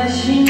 imagina.